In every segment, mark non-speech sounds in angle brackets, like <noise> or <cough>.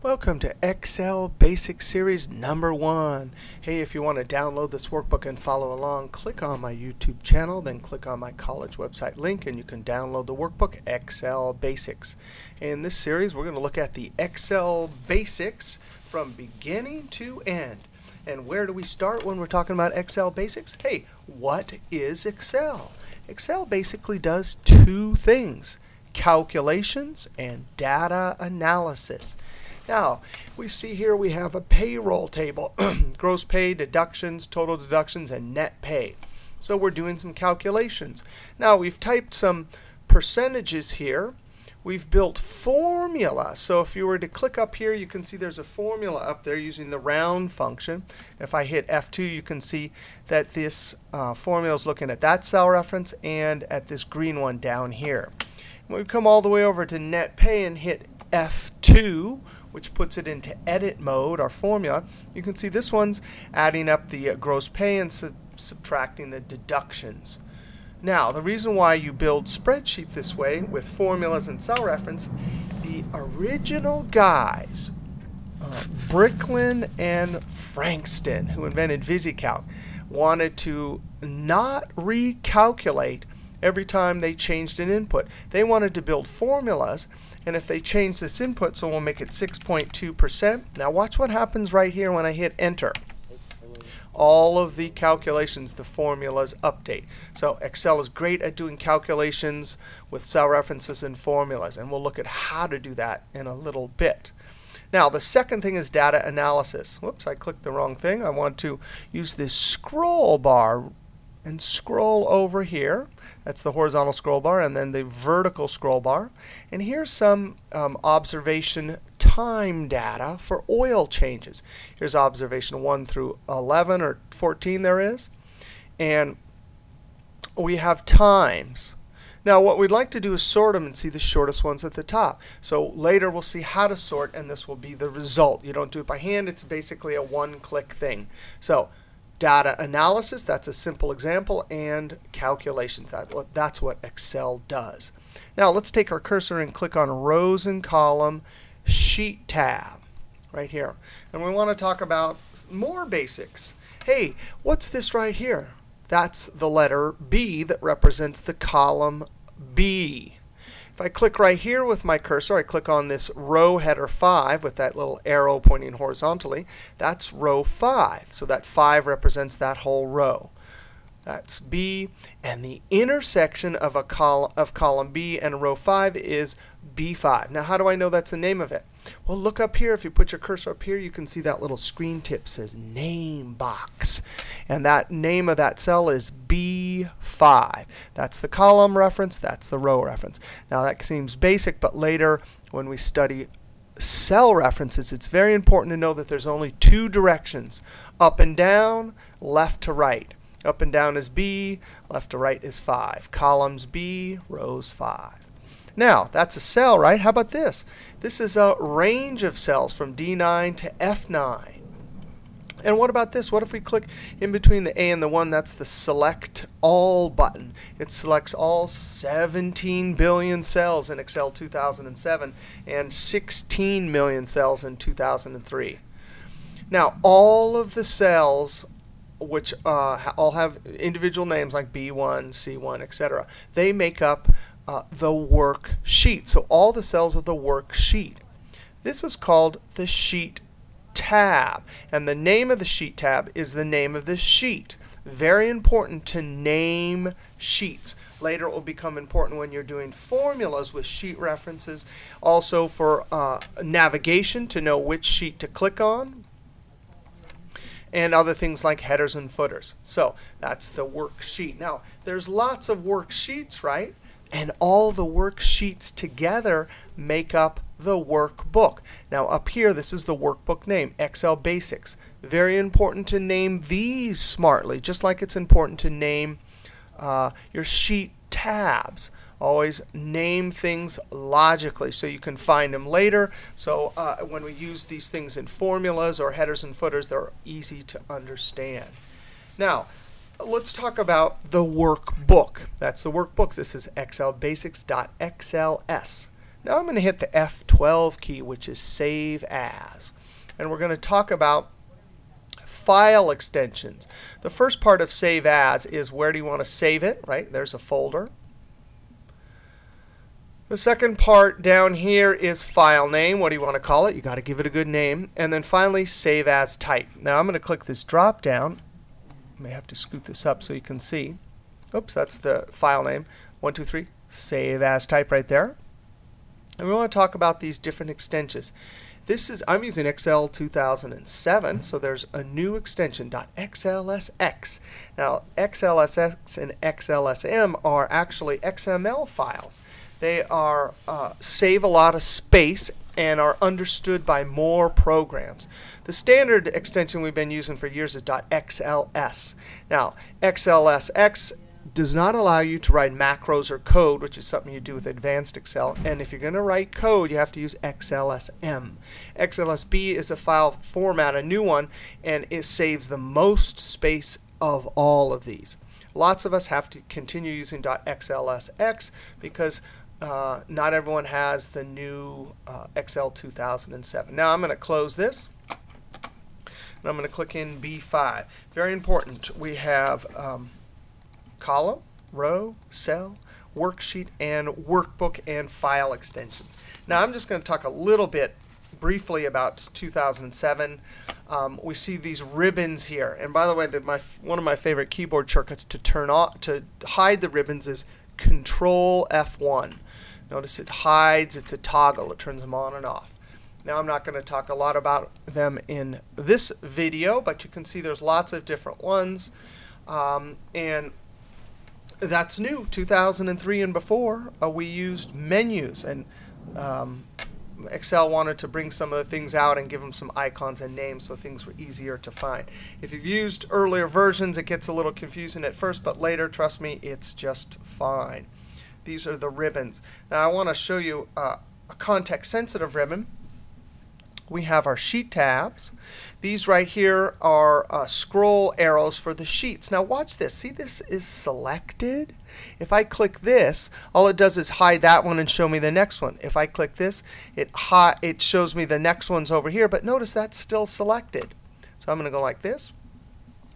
Welcome to Excel Basic Series number one. Hey, if you want to download this workbook and follow along, click on my YouTube channel, then click on my college website link, and you can download the workbook Excel Basics. In this series, we're going to look at the Excel Basics from beginning to end. And where do we start when we're talking about Excel Basics? Hey, what is Excel? Excel basically does two things calculations and data analysis. Now, we see here we have a payroll table, <clears throat> gross pay, deductions, total deductions, and net pay. So we're doing some calculations. Now, we've typed some percentages here. We've built formula. So if you were to click up here, you can see there's a formula up there using the round function. If I hit F2, you can see that this uh, formula is looking at that cell reference and at this green one down here. When we come all the way over to net pay and hit F2, which puts it into edit mode, our formula, you can see this one's adding up the uh, gross pay and sub subtracting the deductions. Now, the reason why you build spreadsheet this way with formulas and cell reference, the original guys, uh, Bricklin and Frankston, who invented VisiCalc, wanted to not recalculate every time they changed an input. They wanted to build formulas and if they change this input, so we'll make it 6.2%. Now watch what happens right here when I hit enter. All of the calculations, the formulas update. So Excel is great at doing calculations with cell references and formulas. And we'll look at how to do that in a little bit. Now, the second thing is data analysis. Whoops, I clicked the wrong thing. I want to use this scroll bar and scroll over here. That's the horizontal scroll bar, and then the vertical scroll bar. And here's some um, observation time data for oil changes. Here's observation 1 through 11 or 14 there is. And we have times. Now, what we'd like to do is sort them and see the shortest ones at the top. So later we'll see how to sort, and this will be the result. You don't do it by hand. It's basically a one-click thing. So data analysis, that's a simple example, and calculations. That's what Excel does. Now let's take our cursor and click on rows and column sheet tab right here. And we want to talk about more basics. Hey, what's this right here? That's the letter B that represents the column B. If I click right here with my cursor, I click on this row header 5 with that little arrow pointing horizontally. That's row 5. So that 5 represents that whole row. That's B. And the intersection of a column of column B and row 5 is B5. Now, how do I know that's the name of it? Well, look up here. If you put your cursor up here, you can see that little screen tip says name box. And that name of that cell is B5. That's the column reference. That's the row reference. Now, that seems basic, but later when we study cell references, it's very important to know that there's only two directions, up and down, left to right. Up and down is B, left to right is 5. Columns B, rows 5. Now, that's a cell, right? How about this? This is a range of cells from D9 to F9. And what about this? What if we click in between the A and the 1? That's the Select All button. It selects all 17 billion cells in Excel 2007 and 16 million cells in 2003. Now, all of the cells which uh, all have individual names like B1, C1, etc. They make up uh, the worksheet. So all the cells of the worksheet. This is called the sheet tab. And the name of the sheet tab is the name of the sheet. Very important to name sheets. Later it will become important when you're doing formulas with sheet references. Also for uh, navigation to know which sheet to click on. And other things like headers and footers. So that's the worksheet. Now, there's lots of worksheets, right? And all the worksheets together make up the workbook. Now up here, this is the workbook name, Excel Basics. Very important to name these smartly, just like it's important to name uh, your sheet tabs. Always name things logically so you can find them later. So uh, when we use these things in formulas or headers and footers, they're easy to understand. Now, let's talk about the workbook. That's the workbook. This is excelbasics.xls. Now I'm going to hit the F12 key, which is Save As. And we're going to talk about file extensions. The first part of Save As is where do you want to save it, right? There's a folder. The second part down here is file name. What do you want to call it? you got to give it a good name. And then finally, save as type. Now I'm going to click this drop down. May have to scoot this up so you can see. Oops, that's the file name. One, two, three. Save as type right there. And we want to talk about these different extensions. This is I'm using Excel 2007, so there's a new extension .xlsx. Now XLSX and XLSM are actually XML files. They are uh, save a lot of space and are understood by more programs. The standard extension we've been using for years is .xls. Now, XLSX does not allow you to write macros or code, which is something you do with advanced Excel. And if you're going to write code, you have to use XLSM. XLSB is a file format, a new one, and it saves the most space of all of these. Lots of us have to continue using .xlsx because uh, not everyone has the new uh, Excel 2007. Now I'm going to close this. And I'm going to click in B5. Very important. We have um, column, row, cell, worksheet, and workbook and file extensions. Now I'm just going to talk a little bit briefly about 2007. Um, we see these ribbons here. And by the way, the, my, one of my favorite keyboard shortcuts to turn off to hide the ribbons is Control F1. Notice it hides. It's a toggle. It turns them on and off. Now I'm not going to talk a lot about them in this video, but you can see there's lots of different ones. Um, and that's new. 2003 and before, uh, we used menus. And um, Excel wanted to bring some of the things out and give them some icons and names so things were easier to find. If you've used earlier versions, it gets a little confusing at first, but later, trust me, it's just fine. These are the ribbons. Now I want to show you uh, a context-sensitive ribbon. We have our sheet tabs. These right here are uh, scroll arrows for the sheets. Now watch this. See this is selected? If I click this, all it does is hide that one and show me the next one. If I click this, it, it shows me the next ones over here. But notice that's still selected. So I'm going to go like this.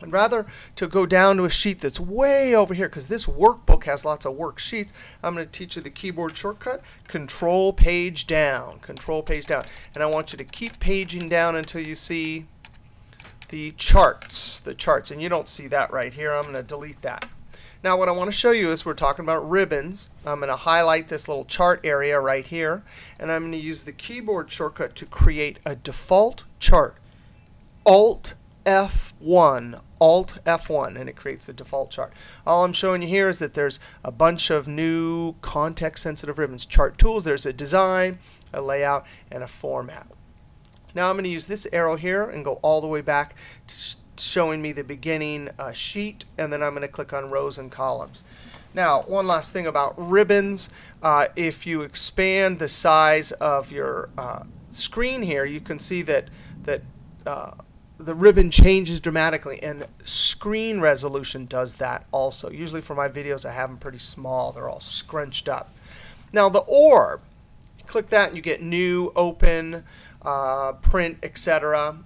And rather to go down to a sheet that's way over here, because this workbook has lots of worksheets, I'm going to teach you the keyboard shortcut, Control Page Down, Control Page Down. And I want you to keep paging down until you see the charts, the charts. And you don't see that right here. I'm going to delete that. Now what I want to show you is we're talking about ribbons. I'm going to highlight this little chart area right here. And I'm going to use the keyboard shortcut to create a default chart. Alt F1, Alt F1, and it creates the default chart. All I'm showing you here is that there's a bunch of new context-sensitive ribbons. Chart tools, there's a design, a layout, and a format. Now I'm going to use this arrow here and go all the way back to showing me the beginning uh, sheet, and then I'm going to click on rows and columns. Now, one last thing about ribbons. Uh, if you expand the size of your uh, screen here, you can see that that uh, the ribbon changes dramatically. And screen resolution does that also. Usually for my videos, I have them pretty small. They're all scrunched up. Now the orb, click that and you get new, open, uh, print, etc.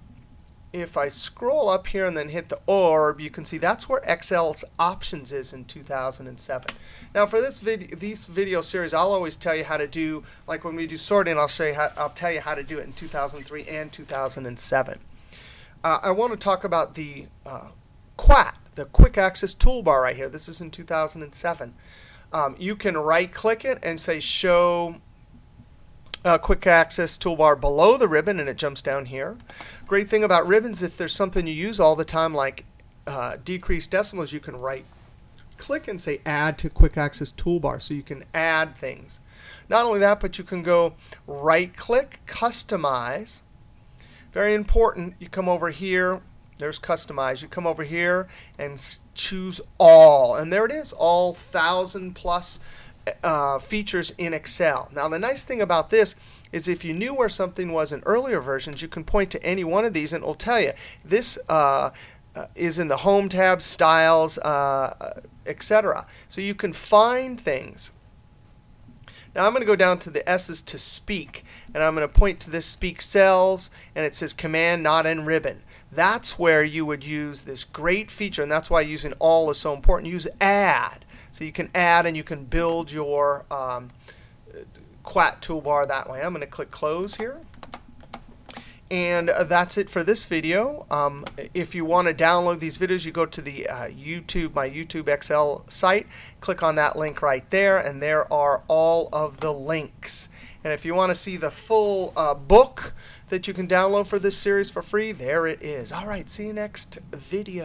If I scroll up here and then hit the orb, you can see that's where Excel's options is in 2007. Now for this video, these video series, I'll always tell you how to do, like when we do sorting, I'll show you how, I'll tell you how to do it in 2003 and 2007 uh, I want to talk about the uh, QAT, the Quick Access Toolbar right here. This is in 2007. Um, you can right-click it and say Show uh, Quick Access Toolbar below the ribbon, and it jumps down here. Great thing about ribbons, if there's something you use all the time, like uh, decreased decimals, you can right-click and say Add to Quick Access Toolbar, so you can add things. Not only that, but you can go right-click, Customize, very important, you come over here. There's customize. You come over here and choose all. And there it is, all 1,000 plus uh, features in Excel. Now, the nice thing about this is if you knew where something was in earlier versions, you can point to any one of these and it will tell you. This uh, uh, is in the Home tab, Styles, uh, etc. So you can find things Now I'm going to go down to the S's to speak, and I'm going to point to this speak cells, and it says command not in ribbon. That's where you would use this great feature, and that's why using all is so important. Use add. So you can add and you can build your um, QAT toolbar that way. I'm going to click close here. And uh, that's it for this video. Um, if you want to download these videos, you go to the uh, YouTube, my YouTube Excel site, click on that link right there, and there are all of the links. And if you want to see the full uh, book that you can download for this series for free, there it is. All right, see you next video.